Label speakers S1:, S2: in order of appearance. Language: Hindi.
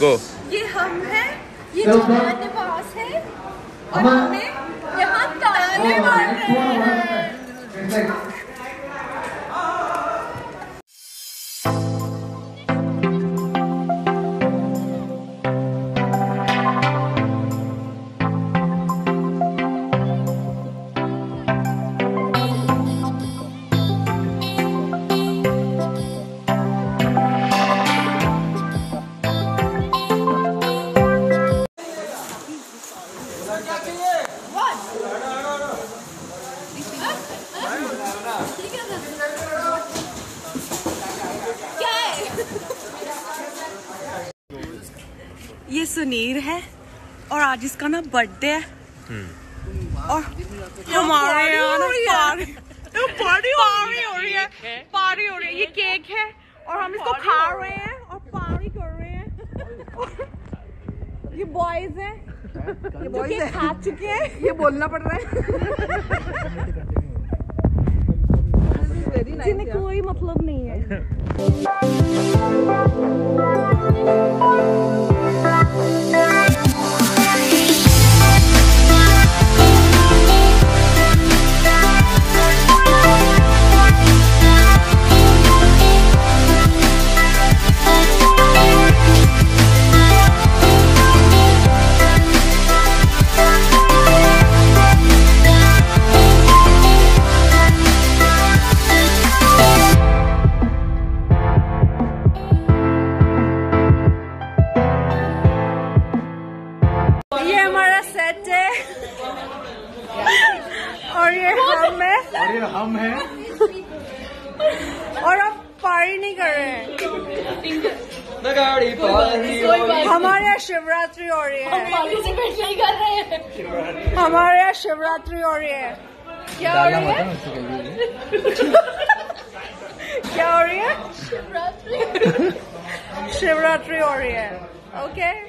S1: गो
S2: ये हम हैं ये जवान निवास है और हमें यहाँ ताने मार रहे हैं। ये सुनीर है और आज इसका ना बर्थडे है। और हमारे यहाँ पार्टी हो रही है। पार्टी हो रही है। ये केक है और हम इसको खा रहे हैं। और पार्टी कर रहे हैं। ये बॉयज़ हैं। ये बॉयज़ है। खा चुके हैं। ये बोलना पड़ रहा है। जिन्हें कोई मतलब नहीं है। हम है?
S3: और ये हम हैं।
S2: और अब पार्टी नहीं कर रहे हैं।
S3: गाड़ी
S2: हमारे यहाँ शिवरात्रि हो रही है। नहीं कर रहे हैं। हमारे यहाँ शिवरात्रि हो रही है। क्या हो रही है? क्या हो रही है? शिवरात्रि। शिवरात्रि हो रही है। ओके